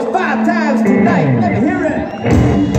five times tonight. Let me hear it.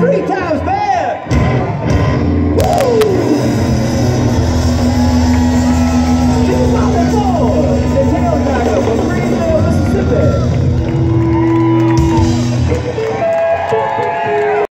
three times bad.